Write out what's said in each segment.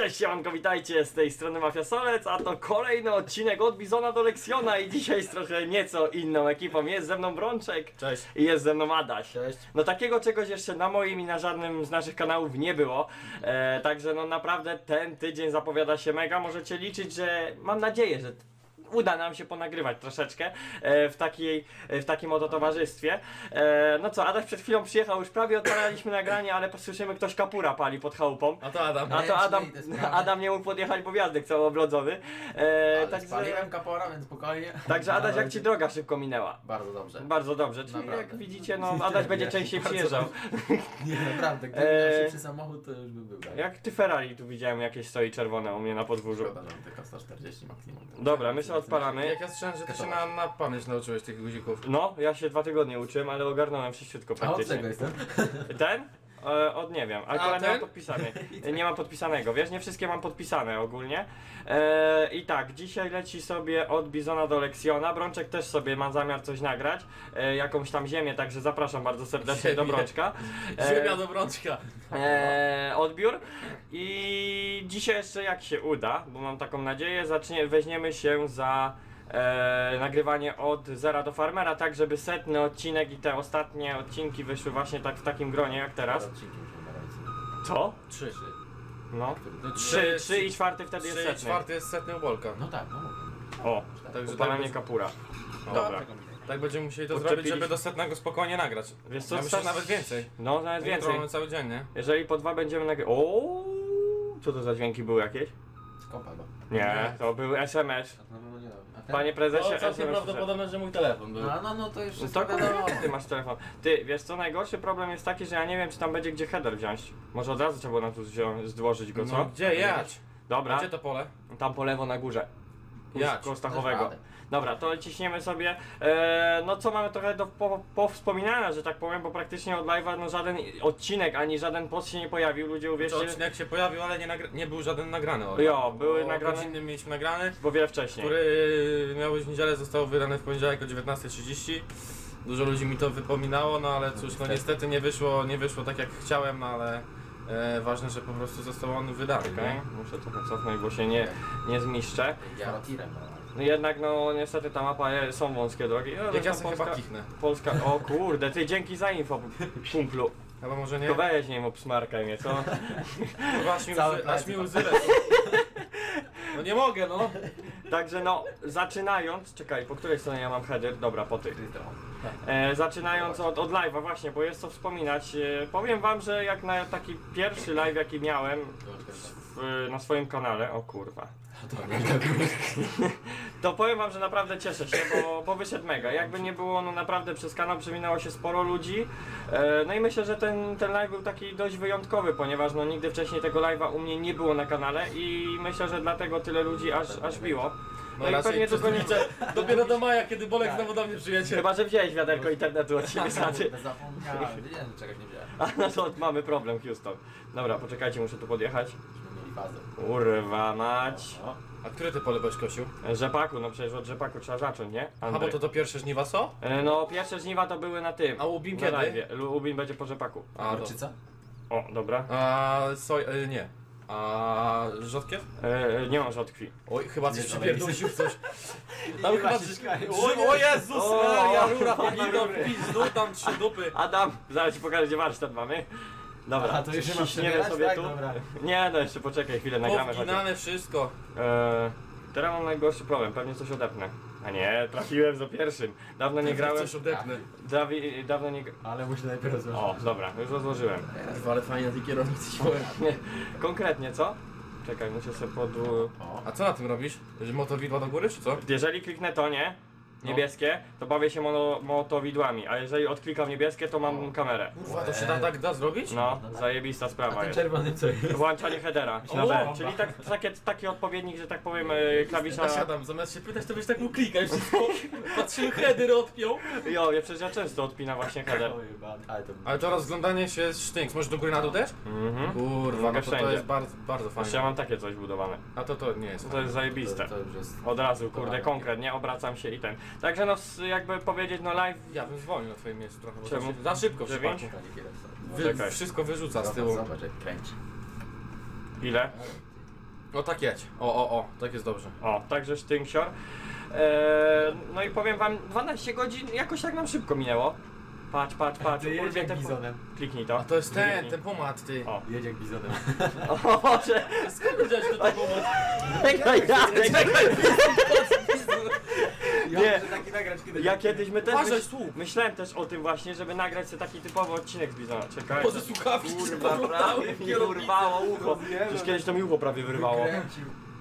Cześć siemanko, witajcie z tej strony Mafia Solec, a to kolejny odcinek od Bizona do Leksjona i dzisiaj z trochę nieco inną ekipą. Jest ze mną Brączek Cześć. i jest ze mną Adaś. Cześć. No takiego czegoś jeszcze na moim i na żadnym z naszych kanałów nie było, e, także no naprawdę ten tydzień zapowiada się mega. Możecie liczyć, że mam nadzieję, że uda nam się ponagrywać troszeczkę e, w, takiej, w takim oto towarzystwie. E, no co, Adaś przed chwilą przyjechał, już prawie odpalaliśmy nagranie, ale posłyszymy ktoś kapura pali pod chałupą. A to Adam. A Nie, to Adam. Adam nie mógł podjechać, bo wjazdek cały oblodzony. E, także, spaliłem kapora, więc spokojnie. także Adaś, jak ci droga szybko minęła? Bardzo dobrze. Bardzo dobrze, czyli Naprawdę. jak widzicie, no Adaś będzie Ja częściej przyjeżdżał. Nie, naprawdę, gdybym Eee. miał szybszy samochód, to już by był. tak. Jak ty Ferrari tu widziałem jakieś stoi czerwone u mnie na podwórzu. Szkoda, że tylko 140 maksimum. Dobra, my sobie odpalamy. Jak ja słyszałem, że ty się na, na pamięć nauczyłeś tych guzików. No, ja się dwa tygodnie uczyłem, ale ogarnąłem wszyściutko A od praktycznie. czego jestem? Ten? E, od nie wiem, ale A nie mam ten? podpisany. Nie mam podpisanego, wiesz, nie wszystkie mam podpisane ogólnie. E, I tak, dzisiaj leci sobie od Bizona do Leksjona. Brączek też sobie ma zamiar coś nagrać, e, jakąś tam ziemię, także zapraszam bardzo serdecznie do Ziemię. Brączka. Ziemia do brączka. e, odbiór i dzisiaj jeszcze jak się uda, bo mam taką nadzieję, zacznie, weźmiemy się za e, nagrywanie od zera do farmera, tak żeby setny odcinek i te ostatnie odcinki wyszły właśnie tak w takim gronie jak teraz. Odcinki musimy nagrać. Co? Trzy. No. No, Trzy, trzy i czwarty wtedy jest trzy, setny. czwarty jest setny ubolka. No tak, no mówię. O, Także upalanie tak, kapura. No. Dobra. tak będziemy musieli to Odczepiliśmy. zrobić, żeby do setnego spokojnie nagrać. Wiesz co, Ja myślę, że nawet więcej. No, nawet Jutro więcej. mamy cały dzień, nie? Jeżeli po dwa będziemy nagrywać... O, Co to za dźwięki były jakieś? Skopa go. Nie, to był SMS. No, no, nie wiem. A ten? Panie prezesie, No, całkiem SMS. prawdopodobne, że mój telefon był. A no, no to już No wszystko to wiadomo. ty masz telefon. Ty, wiesz co, najgorszy problem jest taki, że ja nie wiem, czy tam będzie gdzie header wziąć. Może od razu trzeba było na tu wzią- zdłożyć go, co? No, gdzie jadź? Dobra, Gdzie to pole? tam po lewo na górze. Jadź. Koło Stachowego. Też radę. Dobra, to ciśniemy sobie. E, no co mamy trochę do po, powspominania, że tak powiem, bo praktycznie od live'a no żaden odcinek ani żaden post się nie pojawił. Ludzie Czy uwierzcie, odcinek się pojawił, ale nie, nie był żaden nagrany. Jo, były o nagrane- godzinnym mieliśmy nagrany, bo wiele wcześniej. który miał być w niedzielę, został wydany w poniedziałek o 19.30. Dużo ludzi mi to wypominało, no ale cóż, no niestety nie wyszło, nie wyszło tak jak chciałem, no ale e, ważne, że po prostu został on wydany. Nie? muszę trochę cofnąć, bo się nie, nie zmiszczę. Ja rotirem. No jednak no niestety ta mapa je- są wąskie drogi. ale Jak ja sobie chyba kichnę. Polska, o kurde, ty dzięki za info, kumplu. Chyba może nie? Tylko weź, nie wiem, obsmarkaj mnie, co? Chyba aż mi, Całe łzy, aż mi łzy lecą. No nie mogę, no. Także no, zaczynając, czekaj, po której stronie ja mam header? Dobra, po tych. E, zaczynając od, od live'a właśnie, bo jest co wspominać. E, powiem wam, że jak na taki pierwszy live jaki miałem w, na swoim kanale, o kurwa. To powiem wam, że naprawdę cieszę się, bo, bo wyszedł mega. Jakby nie było, no naprawdę przez kanał przewinęło się sporo ludzi. E, no i myślę, że ten, ten live był taki dość wyjątkowy, ponieważ no nigdy wcześniej tego live'a u mnie nie było na kanale i myślę, że dlatego tyle ludzi aż, aż biło. No, i raczej pewnie tylko nie... liczę Dopiero do maja, kiedy Bolek Tak. znowu do mnie przyjedzie. Chyba, że wziąłeś wiaderko internetu od siebie saty. Zapomniałem, wiedziałem, że czegoś nie wziąłem. A no to mamy problem, Houston. Dobra, poczekajcie, muszę tu podjechać. Fazę. Kurwa mać. O, A które ty pole byś kosił? Rzepaku, no przecież od rzepaku trzeba zacząć, nie? A bo Andrzej. to to pierwsze żniwa co? E, No pierwsze żniwa to były na tym. A Łubin na kiedy? live'ie. Lu- Łubin będzie po rzepaku. A, do... Gorczyca? O, dobra. A soj... E, nie. A rzodkiew? E, e, nie mam rzodkwi. Oj, chyba coś Nie, przypierdolił coś. Tam chyba... właśnie szukaj. O, o Jezus O, Maria, rura rury. w pizdu, tam trzy dupy. Adam, zaraz ci pokażę gdzie warsztat mamy. Dobra, A, to już masz ciśniemy przebierać, sobie tak? tu. Dobra. Nie, no jeszcze poczekaj chwilę, nagramy chociaż. Powginane wszystko. E, teraz mam najgorszy problem, pewnie coś odepnę. A nie, trafiłem za pierwszym. Dawno nie grałem. Coś odepnę. Dawi, dawno nie. Ale muszę najpierw rozłożyć. O, dobra, już rozłożyłem. Kurwa, ale fajnie na tej kierownicy się powiem. Nie, konkretnie co? Czekaj, muszę sobie pod... A co na tym robisz? Że motowidła do góry, czy co? Jeżeli kliknę to nie. Niebieskie, to bawię się mono, motowidłami, a jeżeli odklikam niebieskie, to mam kamerę. Kurwa, to się da, tak da zrobić? No, zajebista a sprawa ten jest. czerwony co jest? Włączanie headera na O! B, czyli tak, takie, taki odpowiednik, że tak powiem, e, klawisza... Zasiadam, zamiast się pytać, to byś tak mu klikać wszystko. Patrzymy, header odpiął. Jo, ja przecież ja często odpinam właśnie header. Ale to... Ale to rozglądanie się jest sztynks. Możesz do góry na dół też? Mhm. Kurwa, Mogę no to, to wszędzie. jest bardzo, bardzo Jeszcze ja fajne. mam takie coś budowane. A to to nie jest. To jest zajebiste. To, to już jest... Od razu, kurde, konkret, nie? Obracam się i ten. Także no, jakby powiedzieć, no live... Ja bym zwolnił na twoim miejscu trochę, bo Czemu? za, szy- za szybko przypadnie. Wy, Czekaj. wszystko wyrzuca z tyłu. Zobacz jak kręci. Ile? O tak jedź. O, o, o, tak jest dobrze. O, także sztynksior. Eee, no i powiem wam, 12 godzin jakoś tak nam szybko minęło. Patrz, patrz, patrz. Ty jedź urwie jak te- bizonem. Kliknij to. A to jest ten, ten pomad, ty. O. Jedź jak bizonem. O Boże! Skąd wiedziałeś, że to ten pomad? Czekaj, Jacek! Ja Nie. muszę taki nagrać kiedyś. Ja kiedyś my też Uważaj, myśl, słup. myślałem też o tym właśnie, żeby nagrać sobie taki typowy odcinek z Bizona. Czekaj. Boże, słuchawki się Kurwa, prawie mi urwało ucho. Rozjebał. Już kiedyś to mi ucho prawie wyrwało.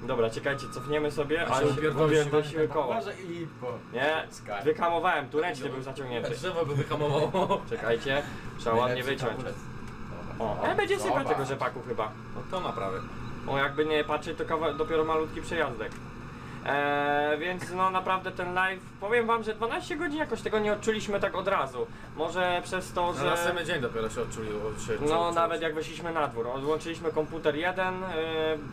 Dobra, czekajcie, cofniemy sobie, A się upierdolisz. upierdolimy koło. Uważaj i po. Nie, Sky. wyhamowałem, tu ręczny był zaciągnięty. Drzewo by wyhamowało. Czekajcie, trzeba ładnie Najlepszy wyciąć. O, ale będzie sypać Zobacz. tego rzepaku chyba. No to naprawy. O, jakby nie patrzeć, to kawa- dopiero malutki przejazdek. Eee, więc no naprawdę ten live, powiem wam, że 12 godzin jakoś tego nie odczuliśmy tak od razu. Może przez to, Na że... następny dzień dopiero się odczuli. Się, No nawet jak weszliśmy na dwór, odłączyliśmy komputer jeden, yy,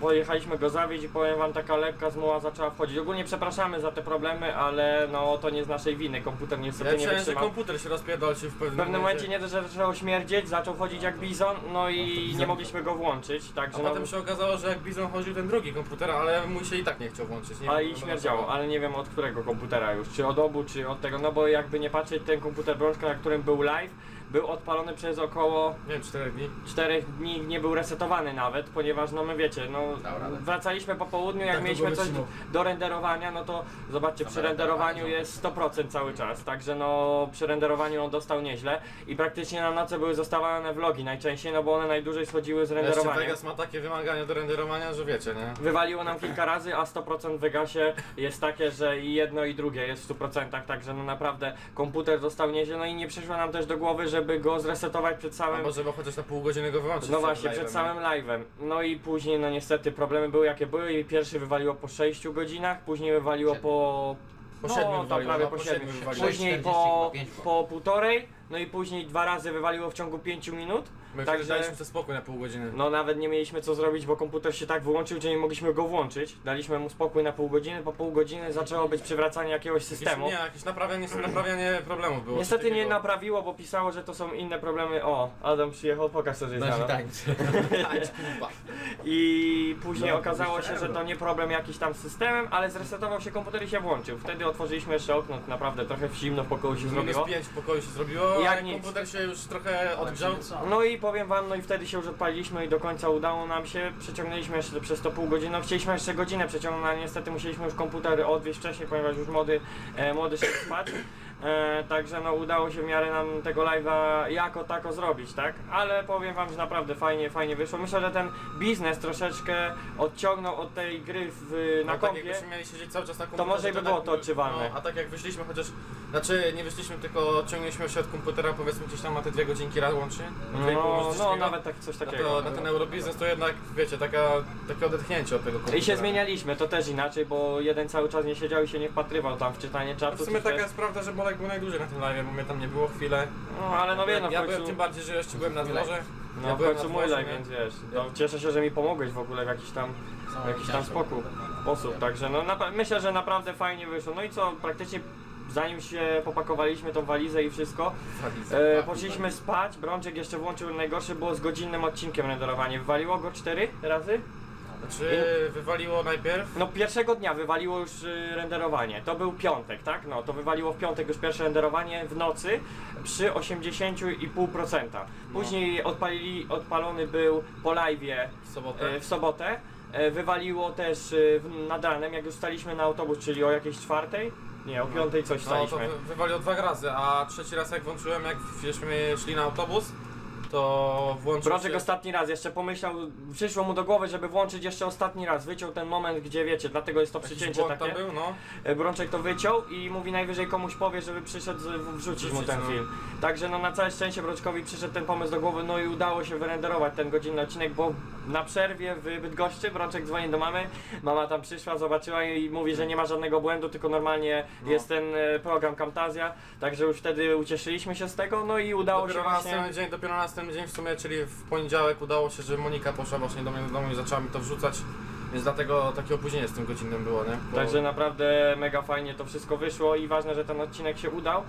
pojechaliśmy go zawieźć i powiem wam taka lekka zmuła zaczęła wchodzić. Ogólnie przepraszamy za te problemy, ale no to nie z naszej winy, komputer niestety Ja nie czułem, że wytrzymał. komputer się rozpierdolczy w pewnym, W pewnym momencie nie dość, że zaczęło śmierdzieć, zaczął chodzić jak bizon, no i nie mogliśmy go włączyć, A także no, potem się okazało, że jak Bizon chodził ten drugi komputer, ale mój się i tak nie chciał włączyć. Nie i śmierdziało, ale nie wiem od którego komputera już, czy od obu, czy od tego, no bo jakby nie patrzeć, ten komputer Brączka, na którym był live, był odpalony przez około Nie wiem, 4 dni. czterech dni nie był resetowany nawet, ponieważ no my wiecie, no Dał radę. wracaliśmy po południu, jak Tak mieliśmy coś wytrzymał. do renderowania, no to zobaczcie, przy renderowaniu renderowanie. jest 100% cały czas, także no przy renderowaniu on dostał nieźle i praktycznie na noce były zostawiane vlogi najczęściej, no bo one najdłużej schodziły z Jeszcze renderowaniem. Vegas ma takie wymagania do renderowania, że wiecie, nie? Wywaliło nam kilka razy, a 100% w Vegasie jest takie, że i jedno i drugie jest w 100%, także no naprawdę komputer został nieźle, no i nie przyszło nam też do głowy, żeby go zresetować przed samym Albo żeby chociaż na pół godziny go wyłączyć. No przed właśnie, live'em, przed samym live'em. No i później, no niestety, problemy były jakie były i pierwszy wywaliło po 6 godzinach, później wywaliło po... Po no, siedmiu tam wywaliło, prawie no, po po 7. siedmiu wywaliło. Później 40 po, było. po półtorej, no i później dwa razy wywaliło w ciągu 5 minut. My Także- Także... daliśmy sobie spokój na pół godziny. No nawet nie mieliśmy co zrobić, bo komputer się tak wyłączył, że nie mogliśmy go włączyć. Daliśmy mu spokój na pół godziny, po pół godziny zaczęło być przywracanie jakiegoś systemu. Jakieś, nie, jakieś naprawianie, naprawianie problemów było. Niestety nie naprawiło, bo pisało, że to są inne problemy. O, Adam przyjechał, pokaż co jest kurwa. I później No, okazało się, 20 że to euro. nie problem jakiś tam z systemem, ale zresetował się komputer i się włączył. Wtedy otworzyliśmy jeszcze okno, naprawdę trochę zimno w pokoju się Minus zrobiło. 5 w pokoju się zrobiło, Jak ale nic. komputer się już trochę odgrzał. No i powiem wam, no i wtedy się już odpaliliśmy i do końca udało nam się. Przeciągnęliśmy jeszcze przez to pół godziny. No chcieliśmy jeszcze godzinę przeciągnąć, ale niestety musieliśmy już komputer odwieźć wcześniej, ponieważ już młody, e, młody szedł spać. E, także no udało się w miarę nam tego live'a jako tako zrobić, tak? Ale powiem wam, że naprawdę fajnie, fajnie wyszło. Myślę, że ten biznes troszeczkę odciągnął od tej gry w, na no, tak kompie. jakbyśmy mieli siedzieć cały czas na komputerze, może i by było tak to odczuwalne. No, a tak jak wyszliśmy chociaż, znaczy nie wyszliśmy, tylko ciągnęliśmy się od komputera powiedzmy gdzieś tam na te dwie godzinki raz łącznie. na No, no takiego. nawet tak, coś na, takiego. to, na ten eurobiznes to jednak, wiecie, taka, takie odetchnięcie od tego komputera. I się zmienialiśmy, to też inaczej, bo jeden cały czas nie siedział i się nie wpatrywał tam w czytanie czatu. w sumie taka jest prawda, że Bolek był najdłużej na tym live, bo mnie tam nie było chwilę. No ale no wie, no w ja końcu, byłem tym bardziej, że jeszcze byłem na dworze. no, ja w byłem końcu mój live, więc wiesz, no, cieszę się, że mi pomogłeś w ogóle w jakiś tam, w jakiś tam spokój, sposób, także no myślę, że naprawdę fajnie wyszło. No i co, praktycznie zanim się popakowaliśmy tą walizę i wszystko, e, poszliśmy spać, Brączek jeszcze włączył, najgorsze było z godzinnym odcinkiem renderowanie, wywaliło go cztery razy? Znaczy wywaliło najpierw. No pierwszego dnia wywaliło już y, renderowanie. To był piątek, tak? No to wywaliło w piątek już pierwsze renderowanie w nocy przy 80,5%. Później odpalili, odpalony był po live'ie W sobotę. e, w sobotę. E, Wywaliło też e, w- nad ranem, jak już staliśmy na autobus, czyli o jakiejś czwartej? Nie, o No. piątej coś No to staliśmy. wy- wywaliło dwa razy, a trzeci raz jak włączyłem, jak żeśmy szli na autobus, to włączył Brączek się... ostatni raz, jeszcze pomyślał, przyszło mu do głowy, żeby włączyć jeszcze ostatni raz. Wyciął ten moment, gdzie wiecie, dlatego jest to Jakiś przycięcie błąd takie. tam był, no. E, Brączek to wyciął i mówi najwyżej komuś powie, żeby przyszedł z- wrzucić mu Wrzucić, ten no. film. Także no na całe szczęście Brączkowi przyszedł ten pomysł do głowy, no i udało się wyrenderować ten godzinny odcinek, bo na przerwie w Bydgoszczy Brączek dzwoni do mamy, mama tam przyszła, zobaczyła i mówi, że nie ma żadnego błędu, tylko normalnie No. jest ten e, program Camtasia, także już wtedy ucieszyliśmy się z tego, no i udało Dopiero się na właśnie... następny dzień, dopiero na następny dzień w sumie, czyli w poniedziałek udało się, że Monika poszła właśnie do mnie do domu i zaczęła mi to wrzucać, więc dlatego takie opóźnienie z tym godzinnym było, nie? Bo- Także naprawdę mega fajnie to wszystko wyszło i ważne, że ten odcinek się udał.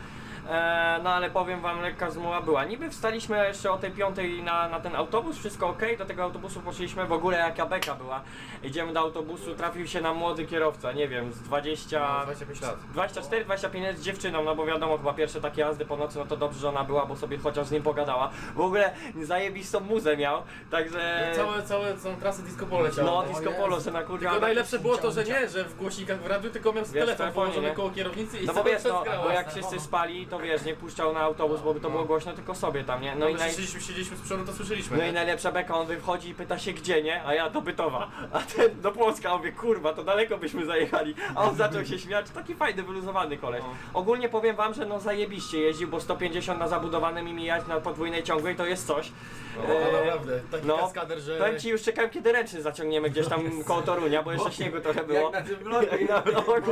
E, no ale powiem wam, lekka zmuła była. Niby wstaliśmy jeszcze o tej piątej na, na ten autobus, wszystko ok, do tego autobusu poszliśmy, w ogóle jaka beka była. Idziemy do autobusu, trafił się nam młody kierowca, nie wiem, z 20... No, 25 lat. 24-25 lat z dziewczyną, no bo wiadomo, chyba pierwsze takie jazdy po nocy, no to dobrze, że ona była, bo sobie chociaż z nim pogadała. W ogóle zajebistą muzę miał, także... Całe, całe, całą trasę disco polo leciało. No, disco polo se na kurwa. Tylko najlepsze było to, że nie, że w głośnikach w radiu, tylko miał Wiesz, telefon telefonie, położony nie? koło kierownicy i No bo cały wiesz, no, bo jak wszyscy spali, to wiesz, nie puszczał na autobus, bo by to było głośno, tylko sobie tam, nie? No No i i naj... siedzieliśmy, siedzieliśmy z przodu, to słyszeliśmy. No i nie? najlepsza beka, on wychodzi i pyta się gdzie, nie? A ja do Bytowa. A ten do Płocka, a mówię, kurwa, to daleko byśmy zajechali. A on zaczął się śmiać, taki fajny, wyluzowany koleś. No. Ogólnie powiem wam, że no zajebiście jeździł, bo 150 na zabudowanym i mijać na podwójnej ciągłej to jest coś. No, E, no naprawdę, taki no, kaskader, że... Powiem ci, już czekałem kiedy ręczny zaciągniemy gdzieś tam koło Torunia, bo jeszcze śniegu trochę było. Jak na tym vlogu. Jak na vlogu.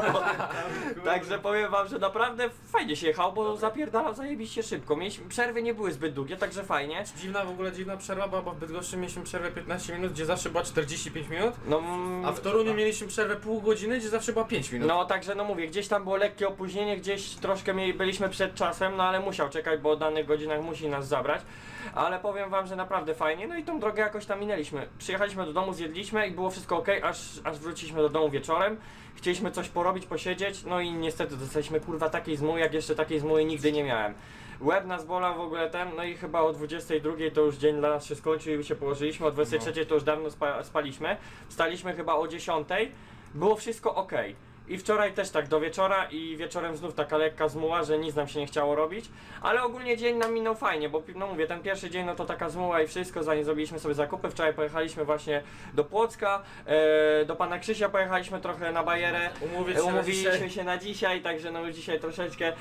Także powiem wam, że naprawdę fajnie się jechał, bo zapierdalał zajebiście szybko. Mieliśmy, przerwy nie były zbyt długie, także fajnie. Dziwna, w ogóle dziwna przerwa bo w Bydgoszczy mieliśmy przerwę 15 minut, gdzie zawsze była 45 minut, No, a w Toruniu mieliśmy przerwę pół godziny, gdzie zawsze była 5 minut. No także no mówię, gdzieś tam było lekkie opóźnienie, gdzieś troszkę mieli, byliśmy przed czasem, no ale musiał czekać, bo o danych godzinach musi nas zabrać. Ale powiem wam, że naprawdę fajnie, no i tą drogę jakoś tam minęliśmy. Przyjechaliśmy do domu, zjedliśmy i było wszystko ok, aż, aż wróciliśmy do domu wieczorem. Chcieliśmy coś porobić, posiedzieć, no i niestety dostaliśmy kurwa takiej zmuły, jak jeszcze takiej zmuły nigdy nie miałem. Łeb nas bolał w ogóle ten, no i chyba o 22 to już dzień dla nas się skończył i się położyliśmy, o 23 to już dawno spa, spaliśmy. Wstaliśmy chyba o 10, było wszystko ok. I wczoraj też tak do wieczora i wieczorem znów taka lekka zmuła, że nic nam się nie chciało robić, ale ogólnie dzień nam minął fajnie, bo no mówię, ten pierwszy dzień no to taka zmuła i wszystko, zanim zrobiliśmy sobie zakupy, wczoraj pojechaliśmy właśnie do Płocka, e, do pana Krzysia pojechaliśmy trochę na bajerę, Umówić się na Umówiliśmy dzisiaj. się na dzisiaj, także no już dzisiaj troszeczkę e,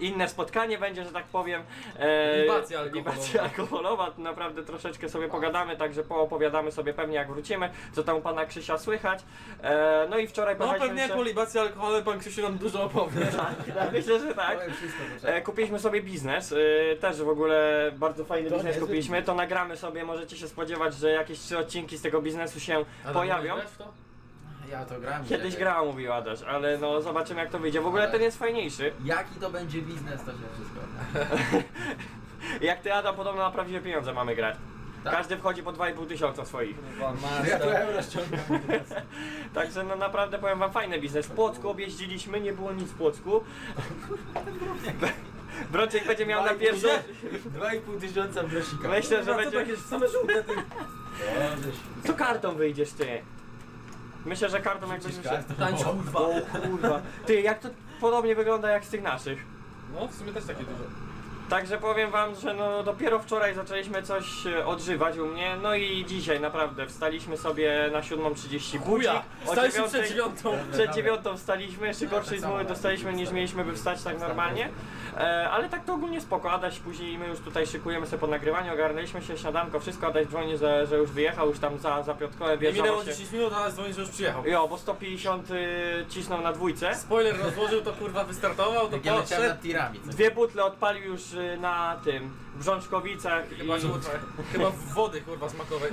inne spotkanie będzie, że tak powiem. E, Libacja alkoholowa. libacja alkoholowa, naprawdę troszeczkę sobie pogadamy, także poopowiadamy sobie pewnie jak wrócimy, co tam u pana Krzysia słychać. E, no i wczoraj No pojechaliśmy jeszcze- po libacji alkoholu pan Krzysiu nam dużo opowie. tak, myślę, że tak. Powiem wszystko, co E, kupiliśmy sobie biznes, e, też w ogóle bardzo fajny To biznes niezły kupiliśmy, to nagramy sobie, możecie się spodziewać, że jakieś trzy odcinki z tego biznesu się pojawią. będziesz grać w to? Ja to grałem. Kiedyś dzisiaj. grała, mówił Adaś, ale no zobaczymy jak to wyjdzie. W ogóle ten jest fajniejszy. Jaki to będzie biznes, to się wszystko. Jak ty Adam, podobno na prawdziwe pieniądze mamy grać. Tak? Każdy wchodzi po 2,5 tysiąca swoich. Ja to euro ściągam. Także no naprawdę powiem wam fajny biznes. W Płocku objeździliśmy, nie było nic w Płocku. Brączek będzie miał na pierwsze. 2,5 tysiąca brosika. Myślę, że będzie. same żółte ty. Co kartą wyjdziesz ty? Myślę, że kartą jak będziesz. Tańcz kurwa. O kurwa. Ty, jak to podobnie wygląda jak z tych naszych. No w sumie też takie dużo. Także powiem wam, że no dopiero wczoraj zaczęliśmy coś e, odżywać u mnie, no i dzisiaj naprawdę wstaliśmy sobie na 7.30 Chuja! budzik, o Staliśmy dziewiątej- przed dziewiątą. Przed dziewiątą wstaliśmy, jeszcze gorszej zmowy dostaliśmy niż mieliśmy by wstać tak normalnie. E, ale tak to ogólnie spoko. Adaś później my już tutaj szykujemy sobie po nagrywaniu, ogarnęliśmy się śniadanko, wszystko. Adaś dzwoni, że, że już wyjechał, już tam za, za Piotrkołem Nie minęło wjeżdżało się. 10 minut, a dzwoni, że już przyjechał. Jo, bo 150 y, cisnął na dwójce. Spoiler rozłożył, to kurwa wystartował, to Jak ja leciałem podszedł. nad tirami. co? Dwie butle odpalił już na tym, w Brzączkowicach. Chyba, i... kurwa, chyba w wody kurwa smakowej.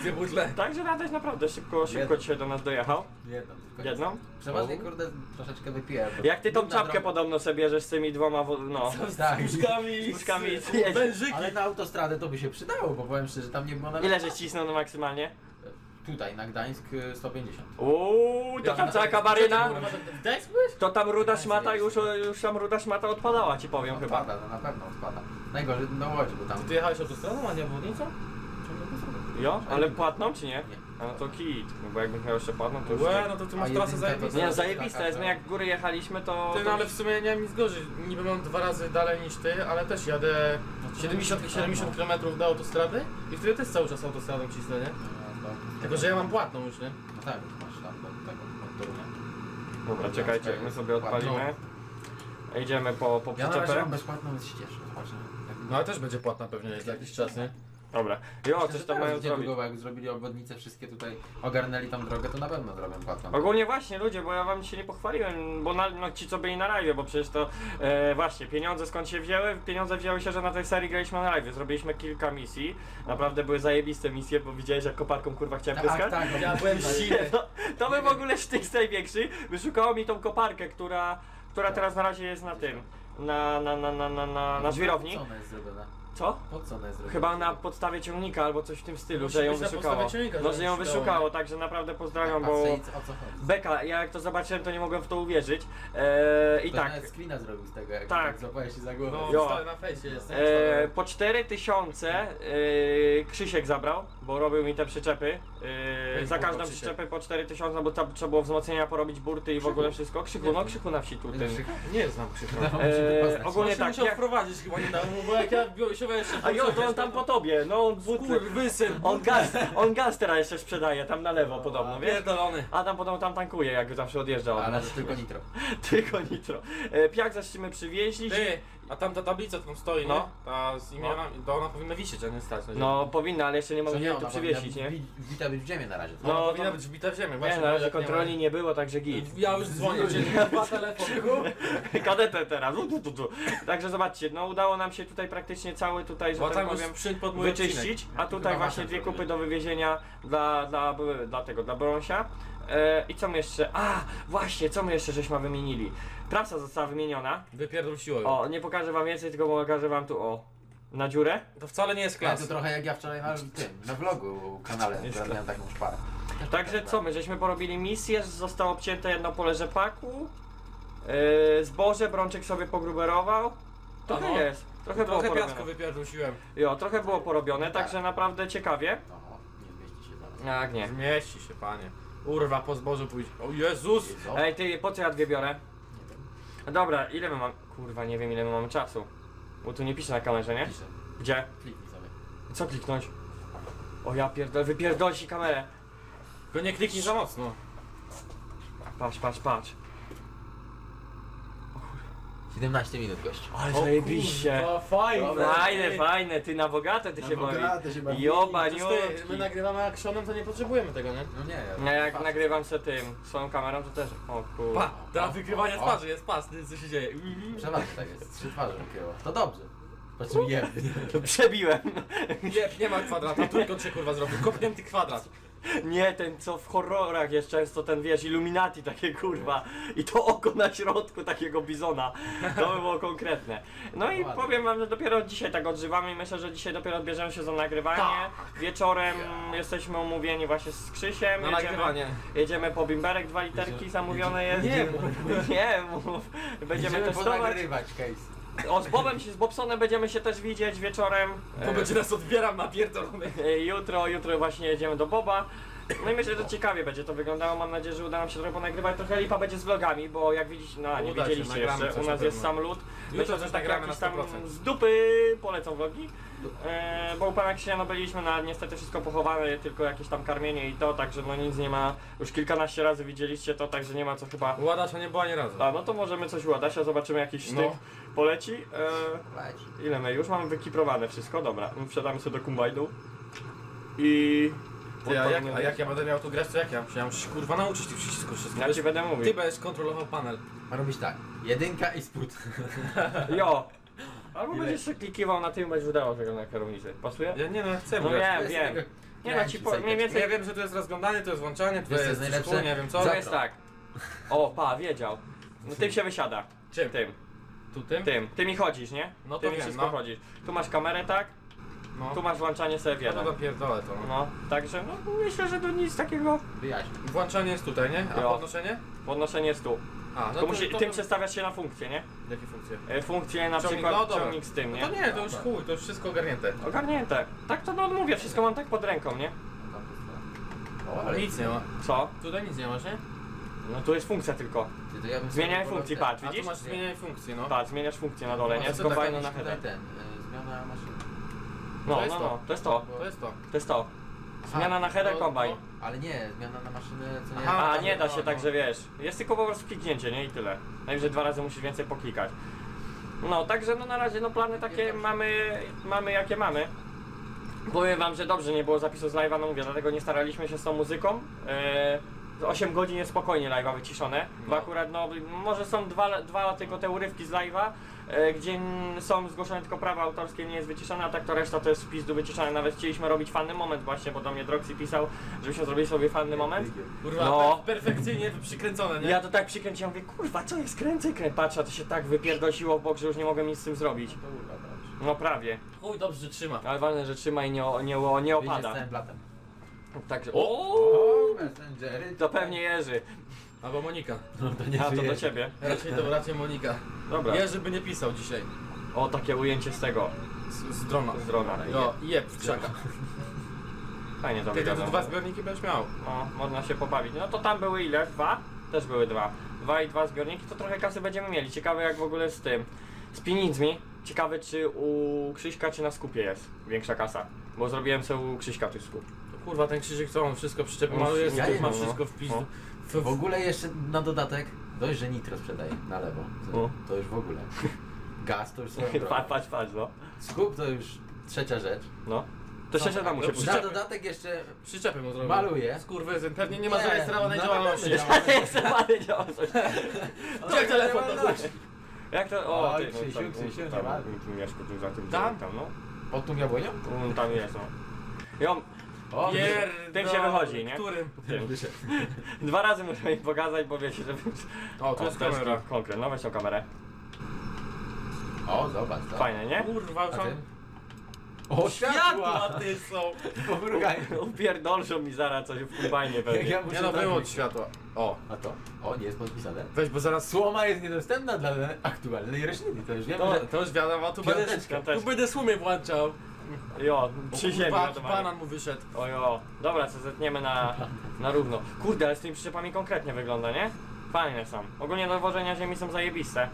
Dwie butle. Także Adaś naprawdę szybko, szybko Jedno. dzisiaj do nas dojechał. Jedną. tylko Jedną? Przeważnie kurde troszeczkę wypiję. bo- Jak ty tą czapkę droga. podobno sobie bierzesz z tymi dwoma, wo- no. Tak. Puszkami, Z puszkami z- jedzie. wężyki. Ale na autostradę to by się przydało, bo powiem szczerze, tam nie było nawet... Ile żeś cisnął no maksymalnie? Tutaj, na Gdańsk y, 150. Uuu, to tam na- cała kabaryna? Kurwa, w Gdańsk byłeś? To tam ruda szmata już, już tam ruda szmata odpadała ci powiem chyba. Odpada, no na pewno odpada. Najgorzej do Łodzi, bo tam... Ty jechałeś autostradą, a nie obwodnicą? Jo, ale płatną czy nie? Nie. A no to kit, no bo jakbym miał jeszcze płatną to już Łe, nie. no to ty A masz trasę jedynka to zajebistą. Nie no jest my jak w góry jechaliśmy to... Ty, no ale w sumie nie miałem nic gorzej. Niby mam dwa razy dalej niż ty, ale też jadę 70, 70 km do autostrady i wtedy też cały czas autostradą cisnę, nie? Tylko, że ja mam płatną już, nie? No tak, masz tam do tego, od Torunia. Dobra, czekajcie, jak my sobie odpalimy. Idziemy po, po Ja na razie przyczepę. mam bezpłatną, więc się cieszę. Jak- No ale też będzie płatna pewnie za jakiś czas, nie? Dobra. Jo, coś tam mają zrobić. długo, jak zrobili obwodnicę, wszystkie tutaj ogarnęli tą drogę, to na pewno zrobią płatną. Ogólnie właśnie ludzie, bo ja wam się nie pochwaliłem, bo na, no, ci co byli na live, bo przecież to e, właśnie pieniądze skąd się wzięły? Pieniądze wzięły się, że na tej serii graliśmy na live. Zrobiliśmy kilka misji. Naprawdę były zajebiste misje, bo widziałeś jak koparką kurwa chciałem Tak, pyskać. tak, Ja byłem Nie, no, to by w ogóle sztyk największy. Wyszukało mi tą koparkę, która, która teraz na razie jest na tym. na, na, na, na, na, na, na żwirowni. Co ona jest zrobiona? Co? Po co ona jest zrobiona? Chyba na podstawie ciągnika albo coś w tym stylu, Musi że ją być na wyszukało. podstawie ciągnika, No, że ją wyszukało, nie? także naprawdę Tak pozdrawiam, bo... i co- o co chodzi? Beka, ja jak to zobaczyłem, to nie mogłem w to uwierzyć. Eee, I To tak, nawet screena zrobił z tego, jak Tak. tak złapałeś się za głowę. No, Jo. na fejsie eee, po 4000 eee, Krzysiek zabrał, bo robił mi te przyczepy. Eee, Jak za każdą Krzysiek? przyczepę po 4000, bo tam trzeba było wzmocnienia porobić burty i w ogóle wszystko. Krzyku, no Krzyku na wsi tu tym. Nie znam Krzysztofa. Eee, ogólnie się tak, musiał ja- wprowadzić chyba niedawno, bo jak ja biorę się jeszcze A jo, to on tam po tobie, no on. Kurwysyn, On gaz, on gaz teraz jeszcze sprzedaje, tam na lewo podobno, wiesz? Pierdolony. A tam podobno tam tankuje, jak zawsze odjeżdża od Ale nas. to tylko nitro. Tylko nitro. E, Piak zaśmy przywieźli. Ty, a tam ta tablica co tam stoi, No. nie? Ta z imionami, to ona powinna wisieć, a nie stać na ziemi. No powinna, ale jeszcze nie mogli jej tu przywiesić, powinna nie? Wbita być w ziemię na razie. No, no, powinna to- być wbita w ziemię, Nie, właśnie. na bo razie jak kontroli ma- nie było, także git. Ja już dzwonię, czyli dwa telefony. Kadetę teraz. u, tu, tu, tu. Także zobaczcie, no udało nam się tutaj praktycznie cały tutaj, że Bo tak tam już powiem, sprzęt pod mój wyczyścić, a tutaj Chyba właśnie maszyn dwie kupy do wywiezienia dla, dla, dla tego, dla Brąsia. E, I co my jeszcze? A, właśnie, co my jeszcze żeśmy wymienili? Prasa została wymieniona. Wypierdol siłą. O, nie pokażę wam więcej, tylko pokażę wam tu, o, na dziurę. To wcale nie jest Ja to klas. trochę jak ja wczoraj na tym, na vlogu kanale, Jest miałem taką szparę. Także co, my żeśmy porobili misję, zostało obcięte jedno pole rzepaku, yy, zboże, Brączek sobie pogruberował, trochę Ano. jest, trochę było Trochę piasku porobione. wypierdolsiłem. Jo, trochę było porobione, Tak. także naprawdę ciekawie. Oho, nie zmieści się zaraz. Jak nie. Zmieści się, panie. Urwa po zbożu pójdzie. O Jezus! Jezu. Ej, ty, po co ja dwie biorę? Nie wiem. Dobra, ile my mam, kurwa, nie wiem ile my mamy czasu. Bo tu nie pisze na kamerze, nie? Piszę. Gdzie? Kliknij sobie. Co kliknąć? O ja pierdol, wypierdol ci kamerę. Tylko nie kliknij za mocno. Patrz, patrz, patrz. 17 minut gość. Ale zajebiście. kurwa, fajne. Fajne, fajne, ty na bogato ty Na się bawi. bogato się bawi. Joba, przecież ty, My nagrywamy actionem, to nie potrzebujemy tego, nie? No nie. No jak nagrywam se tym, swoją kamerą, to też, o Pa, kurwa. teraz wykrywanie O. twarzy jest pas, ty, co się dzieje. Przeważnie tak jest. Trzy twarze wykryło. To dobrze. Patrz jeb. Przebiłem. Nie, nie ma kwadrata, trójkąt się kurwa zrobił. Kopnięty kwadrat. Nie, ten co w horrorach jest często, ten wiesz, Illuminati takie kurwa. I to oko na środku takiego bizona. To by było konkretne. No i Ładnie. powiem wam, że dopiero dzisiaj tak odżywamy i myślę, że dzisiaj dopiero bierzemy się za nagrywanie. Wieczorem jesteśmy umówieni właśnie z Krzysiem. Na jedziemy, nagrywanie. jedziemy po bimberek, dwa literki zamówione jest. Nie Nie mów. Będziemy testować. nagrywać case. O, z Bobem, się- z Bobsonem będziemy się też widzieć wieczorem. To E, będzie nas odbieram na pierdolony. e, Jutro, jutro właśnie jedziemy do Boba. No i myślę, że ciekawie będzie to wyglądało. Mam nadzieję, że uda nam się trochę ponagrywać. Trochę lipa będzie z vlogami, bo jak widzicie, no nie Uda się, widzieliście nagramy jeszcze, coś u nas na jest pewno. sam lud. Myślę, że coś tak nagramy na tam 100%. z dupy polecą vlogi. E, bo u pana no byliśmy na niestety wszystko pochowane, tylko jakieś tam karmienie i to, także no nic nie ma. Już kilkanaście razy widzieliście to, także nie ma co chyba. Ładasia nie była ani razu. A no to możemy coś u Adasia, zobaczymy jakiś sztyk No. poleci. E. Ile my już mamy wykiprowane wszystko? Dobra, my wsiadamy sobie do kombajnu i... Ty, a, jak, a jak ja będę miał tu grać, to jak ja? Muszę się kurwa nauczyć tych przycisków wszystkich. Ja ci będę mówił. Ty będziesz kontrolował panel. Ma robić tak. Jedynka i spód. Jo! Albo Ile? będziesz się klikiwał na tym, będziesz wydawał tego na kierownicy. Pasuje? Ja nie no, ja chcę No grać. wiem, wiem. Nie no, ci po, mniej więcej... Ja wiem, że to jest rozglądanie, to jest włączanie, to Wiesz, co jest jest najlepsze, nie wiem co. To jest tak. O, pa, wiedział. No tym się wysiada. Czym? Tym, Tu tym? tym. Ty mi chodzisz, nie? No to Ty mi wiem, wszystko no. chodzisz. Tu masz kamerę, tak? No. Tu masz włączanie sobie w Ja to jeden. dopierdolę to. No. No, także no myślę, że to nic takiego. Wyjaśnij. Włączanie jest tutaj, nie? A Jo. podnoszenie? Podnoszenie jest tu. A, no to musi, to, tym przestawiasz się na funkcję, nie? Jakie funkcje? E, Funkcję na Ciągnik, przykład no dobra. ciągnik z tym, No nie? to nie, to już chuj, to już wszystko ogarnięte. Ogarnięte. Tak to no mówię, wszystko mam tak pod ręką, nie? No to O, Ale nic nie ma. Co? Tutaj nic nie masz, nie? No tu jest funkcja tylko. Ty, to ja bym Zmieniaj sobie funkcji, wolał patrz, A tu widzisz? masz zmienianie funkcji, no. Patrz, zmieniasz funkcję na dole, No, nie? to Z tak na header. ten, y, zmiana maszyny. No, no, no, to jest to. To jest to. To jest to. Zmiana na header no, kombajn. no. Ale nie, zmiana na maszynę, co nie... Aha, A, nie da no, się no. tak, że wiesz. Jest tylko po prostu kliknięcie, nie? I tyle. Najwyżej dwa razy musisz więcej poklikać. No, także no na razie no plany takie mamy, mamy jakie mamy. Powiem wam, że dobrze nie było zapisu z live'a, no mówię, dlatego nie staraliśmy się z tą muzyką. Z 8 godzin jest spokojnie live'a wyciszone, bo No. akurat no, może są dwa, dwa tylko te urywki z live'a, e, gdzie są zgłoszone tylko prawa autorskie, nie jest wyciszone, a tak to reszta to jest w pizdu wyciszone. Nawet chcieliśmy robić fanny moment właśnie, bo do mnie Droxy pisał, żebyśmy zrobili sobie fanny moment. Kurwa, No. per perfekcyjnie przykręcone, nie? Ja to tak przykręciłem, mówię, kurwa, co jest, kręcę, kręcę, patrzę, a to się tak wypierdosiło w bok, że już nie mogłem nic z tym zrobić. Dobrze. No prawie, Chuj, dobrze, że trzyma. ale ważne, że trzyma i nie, nie, nie Wyjdzie z opada. blatem. Także, O! O, messengery. to pewnie Jerzy, Albo Monika. No to nie a to do ciebie. Raczej to raczej Monika. Dobra, Jerzy by nie pisał dzisiaj. o takie ujęcie z tego, Z, z drona. z drona. No, jeb w. Fajnie to Ty to wygląda. dwa zbiorniki będziesz miał. No, można się pobawić. No to tam były ile? Dwa? Też były dwa. Dwa i dwa zbiorniki, to trochę kasy będziemy mieli. Ciekawe jak w ogóle z tym. Z pieniędzmi. Ciekawe czy u Krzyśka czy na skupie jest większa kasa. Bo zrobiłem sobie u Krzyśka tych skup. To kurwa, ten krzyżyk co on wszystko przyczepił, Uf, maluje, ja ma nie- wszystko w pizdu. no. W, W ogóle jeszcze na dodatek, dość, że nitro sprzedaje na lewo. To, No. to już w ogóle. Gaz to już swoją patrz, drogą. patrz, patrz, no. Skup to już trzecia rzecz. No. To się da mu się no, Na dodatek jeszcze Przyczepy mu zrobił. Maluje. Skurwysyn, pewnie nie ma zarejestrowanej no, działalności. nie działa. Jeszcze mamy działa coś. Gdzie telefon to Działalności. Jak to? O, ty, no, Krzysiu, tam, Krzysiu, nie tam, ma. mieszku tu za tym Tam? tam, no. Pod tą jabłonią? Mm, Tam jest, no. Jo, O, Pierdol- Tym się wychodzi, nie? Którym? Dwa razy muszę im pokazać, bo wiecie, żeby... O, tu jest to kamera. Konkret, no weź tą kamerę. O, zobacz. zobacz. Fajne, nie? Kurwa, ty? O, Światła ty są! Pomrugaj. Upierdolżą mi zaraz coś w kombajnie pewnie. ja muszę Nie no, tak wyłącz światła. O, A to? O, nie jest podpisane. weź, bo zaraz... Słoma jest niedostępna dla aktualnej rośliny, to już wiemy, To, że... to już wiadomo, tu będę, tu będę sumie włączał. Jo, trzy ziemi ładowane. banan mu wyszedł. Ojo, dobra, co zetniemy na, na równo. Kurde, ale z tymi przyczepami konkretnie wygląda, nie? Fajne są. Ogólnie do wożenia ziemi są zajebiste.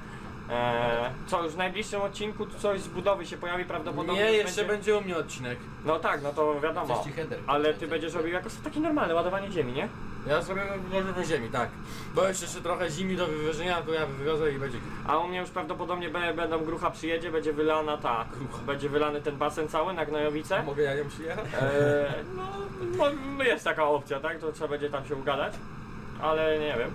Eee, co, już w najbliższym odcinku coś z budowy się pojawi prawdopodobnie. Nie, już jeszcze będzie u mnie odcinek. No tak, no to wiadomo. Coś ci header. Ale ty będziesz robił jako taki normalny ładowanie ziemi, nie? Ja zrobię włożę ziemi, tak. Bo jeszcze, jeszcze trochę zimi do wywożenia, to ja wywiozę i będzie git. A u mnie już prawdopodobnie be- będą grucha przyjedzie, będzie wylana ta. Będzie wylany ten basen cały na gnojowice. Mogę ja ją przyjechać? Eee, no, no, jest taka opcja, tak? To trzeba będzie tam się ugadać. Ale nie wiem.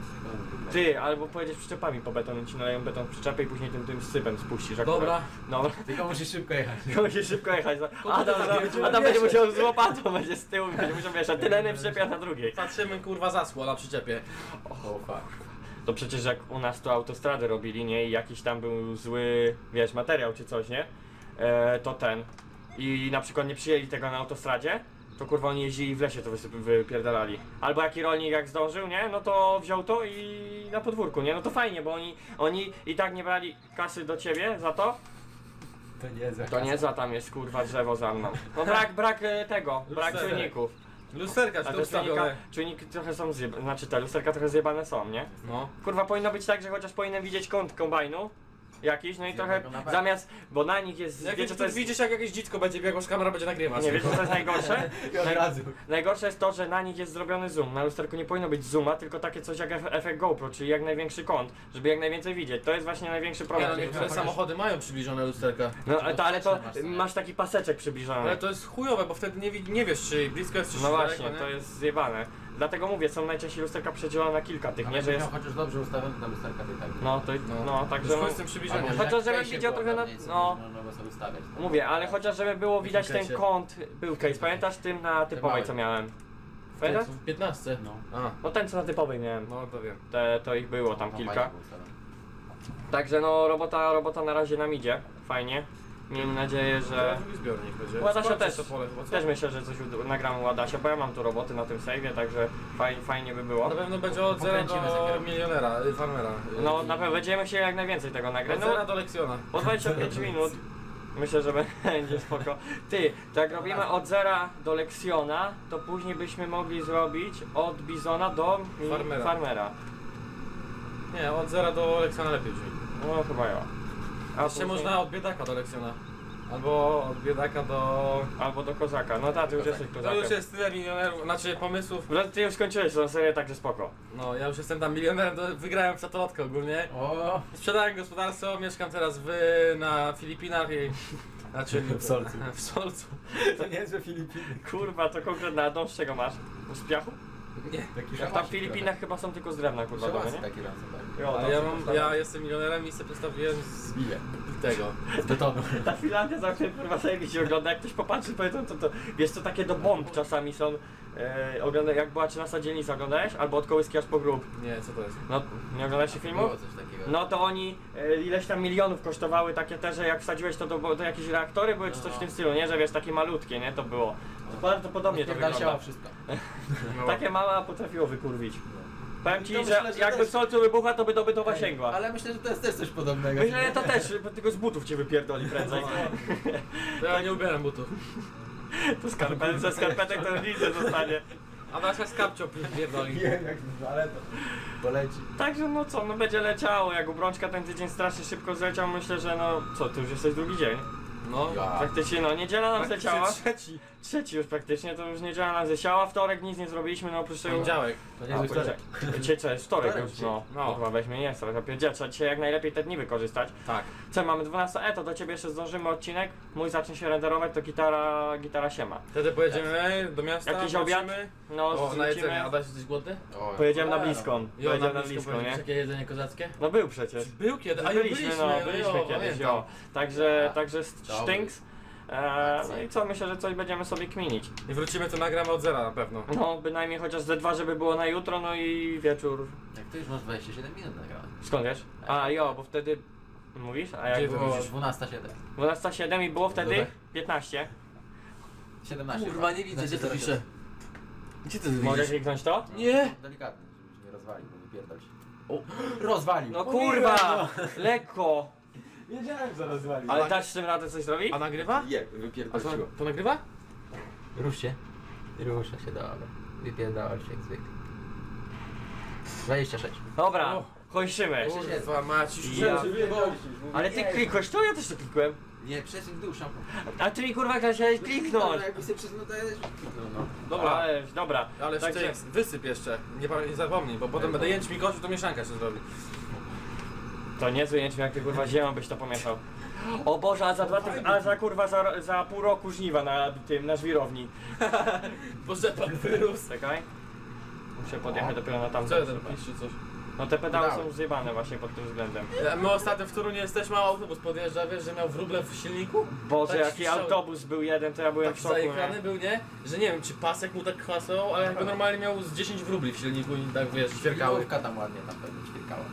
Ty, albo pojedziesz przyczepami po beton, ci naleją beton w przyczepę i później tym, tym sypem spuścisz. akurat. Dobra. Dobra. Tylko musisz szybko jechać. Tylko musisz szybko jechać. Adam, ty Adam, będzie musiał z łopatą, będzie z tyłu, będzie musiał wiesz, na jednej przyczepie, a na drugiej. Patrzymy kurwa zasło na przyczepie. O, fuck. To przecież jak u nas tu autostrady robili, nie? I jakiś tam był zły, wiesz, materiał czy coś, nie? E, to ten. I na przykład nie przyjęli tego na autostradzie, to kurwa oni jeździli i w lesie to wysyp- wypierdalali. Albo jaki rolnik jak zdążył, nie? No to wziął to i na podwórku, nie? No to fajnie, bo oni, oni i tak nie brali kasy do ciebie za to. To nie za To nie za tam jest kurwa drzewo za mną. No brak, brak e, tego, brak Lusterek. czujników. Lusterka, A czy to te czujnika, ustawione? czujniki trochę są zjebane, znaczy te lusterka trochę zjebane są, nie? No. Kurwa, powinno być tak, że chociaż powinien widzieć kąt kombajnu jakiś, no i trochę zamiast, bo na nich jest, Jak wiecie co jest, widzisz jak jakieś dziecko będzie biegło z kamera będzie nagrywać. nie wiecie co jest najgorsze? I od razu. Najgorsze jest to, że na nich jest zrobiony zoom, na lusterku nie powinno być zooma, tylko takie coś jak ef- efekt GoPro, czyli jak największy kąt, żeby jak najwięcej widzieć, to jest właśnie największy Nie, problem. no niektóre samochody mają przybliżone lusterka. No ale to, ale to Masz taki paseczek przybliżony. Ale to jest chujowe, bo wtedy nie, wi- nie wiesz czy blisko jest czy No daleko, właśnie, nie? to jest zjebane. Dlatego mówię, są najczęściej lusterka przedzielone na kilka tych, nie, że jest... chociaż dobrze ustawiony ta lusterka to i tak. No, to, No. no, także z tym przybliżeniem. Albo Chociaż żebym widział trochę na- no. Tak? Mówię, ale chociaż żeby było widać ten kąt, był case, pamiętasz tym na typowej co miałem? Pamiętasz? W 15. No. A, No ten co na typowej miałem, no to wiem. te, to ich było tam kilka. Także no robota, robota na razie nam idzie, fajnie. Miejmy nadzieję, Że... zbiornik będzie. Ładasia też, też myślę, że coś ud- nagramy u Adasia, bo ja mam tu roboty na tym save'ie, także fajnie, fajnie by było. Na pewno będzie od zera Pokręcimy do sobie. milionera, y, farmera. y, No na pewno będziemy się jak najwięcej tego nagrać. Od zera No, do lekcjona. po 25 minut. Myślę, że będzie spoko. Ty, to jak robimy od zera do Lexiona, to później byśmy mogli zrobić od Bizona do mi- Farmera. farmera. Nie, od zera do lekcjona lepiej brzmi. No chyba ja. A Jeszcze można od biedaka do lekcjona. Albo od biedaka do... Albo do kozaka. No tak, ty już jesteś To kozakiem. już jest tyle milionerów, znaczy pomysłów. No, ty już skończyłeś tą serię, także spoko. No, ja już jestem tam milionerem, to wygrałem w ogólnie. O, Sprzedałem gospodarstwo, mieszkam teraz w, na Filipinach i... Znaczy... W Solcu. W Solcu. to niezłe Filipiny. Kurwa, to konkretna, a dom z czego masz? Z piachu? Nie. Taki Jak tam w Filipinach chyba są tylko z drewna, kurwa, domy, nie? takie tam są, tak. Jo, ja są mam, ja jestem milionerem i sobie postawiłem z Ile? Tego. Z betonu. Ta Finlandia zawsze kurwa zajebiście wygląda, jak ktoś popatrzy, powiedzą to, to wiesz co, takie do bomb czasami są, e, ogląda, jak była 13 dzielnica, oglądałeś? Albo od kołyski aż po grób. Nie, co to jest? No, nie oglądałeś się filmu? Było coś takiego. No to oni e, ileś tam milionów kosztowały takie te, że jak wsadziłeś to do, do jakieś reaktory były czy coś w tym stylu, nie? Że wiesz, takie malutkie, nie? To było. To bardzo podobnie to wygląda. wszystko. No. Takie małe, a potrafiło wykurwić. Powiem ci, To że myślę, że jakby też- w solcu wybuchła, to by do bytowa sięgła. Ale myślę, że to jest też coś podobnego. Myślę, że to też, bo tylko z butów cię wypierdoli prędzej. To ja nie ubieram butów. To skarpet, ze skarpetek to nic nie zostanie. A nasza z kapcią pierdoli. Nie, jak ale to poleci. Także no co, no będzie leciało, jak obrączka ten tydzień strasznie szybko zleciał, myślę, że no co, to już jesteś drugi dzień. No. Ja. Praktycznie no, niedziela nam zleciała. trzeci. Trzeci już praktycznie, to już niedziela nam zleciała, wtorek nic nie zrobiliśmy, no oprócz tego... Poniedziałek. To A, nie jest. Dzisiaj co jest? Wtorek Wtorek już, no. dzisiaj. No. Chyba weźmie nie, sobie zapierdziel, trzeba dzisiaj jak najlepiej te dni wykorzystać. Tak. Co, mamy 12, e, to do ciebie jeszcze zdążymy odcinek, mój zacznie się renderować, to gitara, gitara siema. Wtedy pojedziemy do miasta, Jakiś obiad? wrócimy. No, O, na jedzenie. zrzucimy, Adaś, jesteś głodny? O, pojedziemy na cholera. bliską, Jo, pojedziemy na blisko bliską, pojedziemy. nie? Takie jedzenie kozackie? No był przecież. Był kiedy? A byliśmy, no, byliśmy jo, kiedyś, pamiętam. jo. Także, także. Stinks. E, no i co, myślę, że coś będziemy sobie kminić. I wrócimy to nagramy od zera na pewno. No, bynajmniej chociaż ze dwa, żeby było na jutro, no i wieczór. Jak ty już masz 27 minut nagrane. Skąd wiesz? A, jo, bo wtedy... Mówisz? A jak Gdzie było? to widzisz? 12.07. 12.07 i było wtedy Dobra. 15. 17. Kurwa, nie widzę, gdzie to pisze. Gdzie ty to Mogę kliknąć to? Nie! Delikatnie, żebyś nie rozwalił, bo wypierdol się. O, rozwalił! No kurwa! Lekko! Wiedziałem, że rozwalił. Ale dasz tym radę coś zrobić? A nagrywa? Je, A to, wypierdoliło. to nagrywa? Rusz się. Rusza się, dobra. Wypierdalał się jak zwykle. 26. Dobra, kończymy. Kurwa mać, już Ja. Ale ty klikłeś to? Ja też to klikłem. Nie, przesuń w dół szampon. A ty mi kurwa chciałeś kliknąć. Jakby sobie przesunął, to ja też kliknął, no. Dobra, Ale, dobra. ale Także- jeszcze wysyp jeszcze. Nie, pa- nie zapomnij, bo potem będę jęczmi kosił, to mieszanka się zrobi. To niezły jęczmień, jak ty kurwa ziemią byś to pomieszał. O Boże, a za dwa tyg- a za kurwa za, za pół roku żniwa na tym, na żwirowni. Boże, pan wyrósł. Czekaj. Muszę podjechać dopiero na tamtą. Co coś? No te pedały są zjebane właśnie pod tym względem. E, My ostatnio w Toruniu jesteśmy, a autobus podjeżdża, wiesz, że miał wróble w silniku? Boże, Tak jaki autobus był jeden, to ja byłem Tak w szoku, zajechany nie? był, nie? Że nie wiem, czy pasek mu tak hasował, ale jakby normalnie miał z 10 wróbli w silniku i tak wiesz, ćwierkały. Kałówka tam ładnie tam pewnie ćwierkała.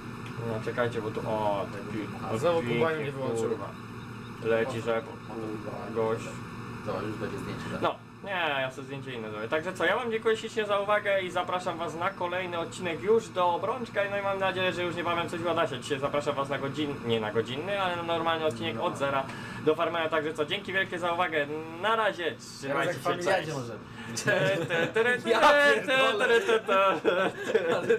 No czekajcie, bo tu... O, A ten znowu Kubaniu nie wyłączył. kurwa. Leci, że gość. Zobacz, już będzie zdjęcie. zaraz. No, nie, ja sobie zdjęcie inne zrobię. Także co, ja wam dziękuję ślicznie za uwagę i zapraszam was na kolejny odcinek już do Obrączka no i mam nadzieję, że już niebawem coś uda się. Dzisiaj zapraszam was na godzinny, nie na godzinny, ale na normalny odcinek od zera do farmera. Także co, dzięki wielkie za uwagę. Na razie, trzymajcie się, cześć. te, Ja pierdolę. Ale